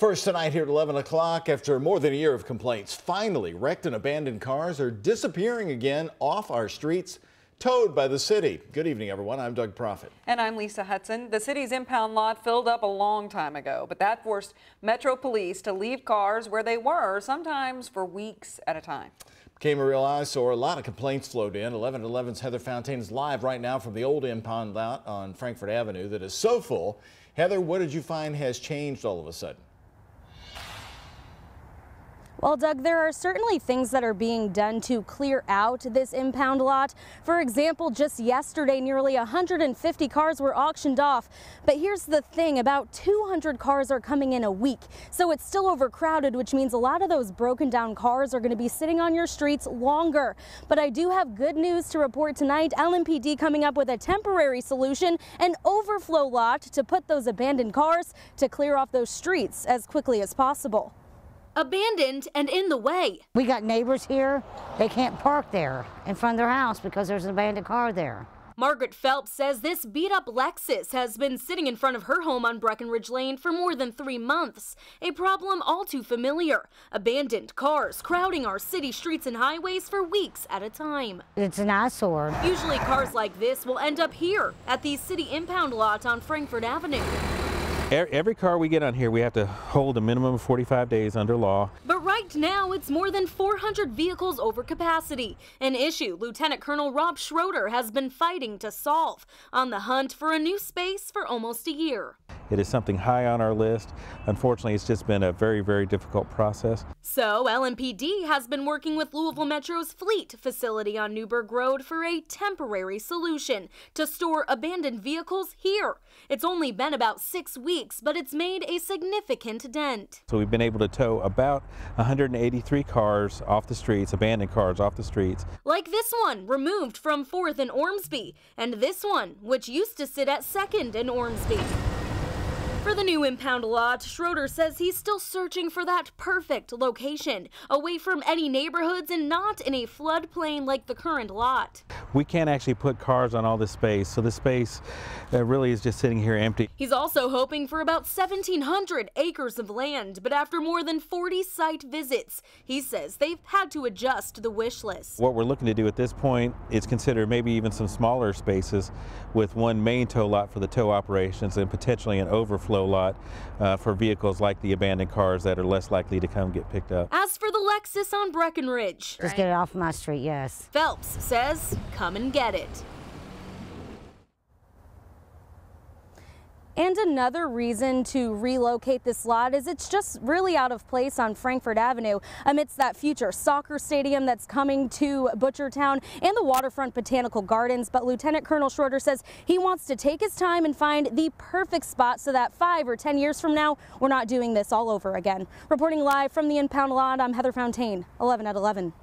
First tonight here at 11 o'clock, after more than a year of complaints, finally wrecked and abandoned cars are disappearing again off our streets, towed by the city. Good evening, everyone. I'm Doug Proffitt. And I'm Lisa Hudson. The city's impound lot filled up a long time ago, but that forced Metro Police to leave cars where they were, sometimes for weeks at a time. Became a real eyesore. A lot of complaints flowed in. 1111's Heather Fontaine is live right now from the old impound lot on Frankfort Avenue that is so full. Heather, what did you find has changed all of a sudden? Well, Doug, there are certainly things that are being done to clear out this impound lot. For example, just yesterday, nearly 150 cars were auctioned off. But here's the thing, about 200 cars are coming in a week. So it's still overcrowded, which means a lot of those broken down cars are going to be sitting on your streets longer. But I do have good news to report tonight. LMPD coming up with a temporary solution, an overflow lot to put those abandoned cars to clear off those streets as quickly as possible abandoned and in the way. We got neighbors here. They can't park there in front of their house because there's an abandoned car there. Margaret Phelps says this beat up Lexus has been sitting in front of her home on Breckenridge Lane for more than three months. A problem all too familiar. Abandoned cars crowding our city streets and highways for weeks at a time. It's an eyesore. Usually cars like this will end up here at the city impound lot on Frankfort Avenue. Every car we get on here, we have to hold a minimum of 45 days under law. But right now, it's more than 400 vehicles over capacity, an issue Lieutenant Colonel Rob Schroeder has been fighting to solve, on the hunt for a new space for almost a year. It is something high on our list. Unfortunately, it's just been a very, very difficult process. So, LMPD has been working with Louisville Metro's Fleet facility on Newburg Road for a temporary solution to store abandoned vehicles here. It's only been about six weeks, but it's made a significant dent. So, we've been able to tow about 183 cars off the streets, abandoned cars off the streets. Like this one, removed from 4th and Ormsby, and this one, which used to sit at 2nd and Ormsby. For the new impound lot, Schroeder says he's still searching for that perfect location, away from any neighborhoods and not in a floodplain like the current lot. We can't actually put cars on all this space, so the space uh, really is just sitting here empty. He's also hoping for about 1,700 acres of land, but after more than 40 site visits, he says they've had to adjust the wish list. What we're looking to do at this point is consider maybe even some smaller spaces with one main tow lot for the tow operations and potentially an overflow overflow lot uh, for vehicles like the abandoned cars that are less likely to come get picked up. As for the Lexus on Breckenridge, just get it off my street, yes. Phelps says, come and get it. And another reason to relocate this lot is it's just really out of place on Frankfort Avenue amidst that future soccer stadium that's coming to Butchertown and the waterfront botanical gardens. But Lieutenant Colonel Schroeder says he wants to take his time and find the perfect spot so that five or 10 years from now, we're not doing this all over again. Reporting live from the impound lot, I'm Heather Fontaine, 11 at 11.